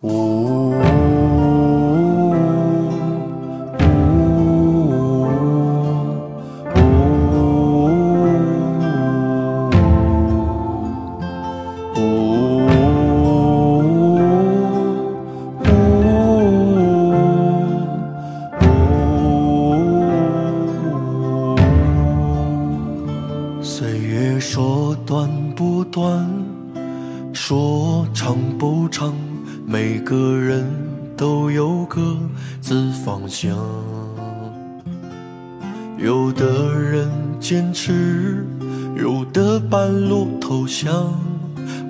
呜呜呜呜呜呜呜岁月说短不短，说长不长，每个人都有各自方向。有的人坚持，有的半路投降，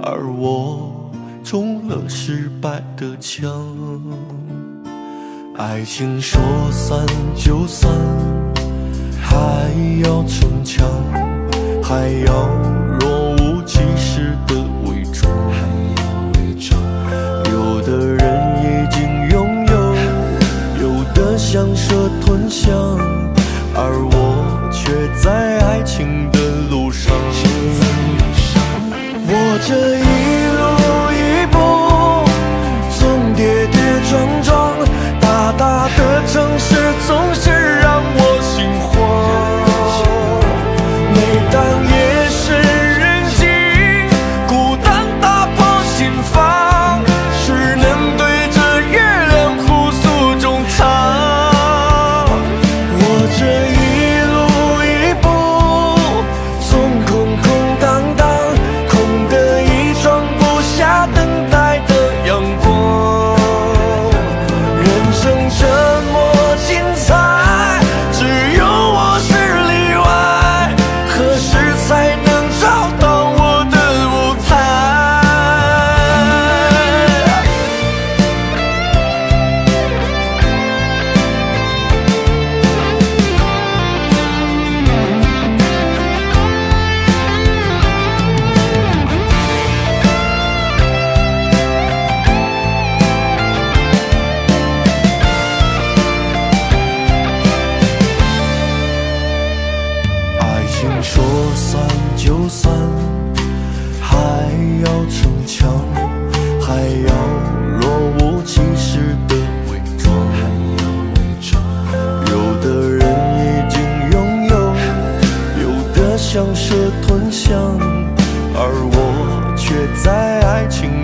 而我中了失败的枪。爱情说散就散，还要逞强。还要。这一说散就散还要逞强还要若无其事的伪装。有的人已经拥有有的像是吞香而我却在爱情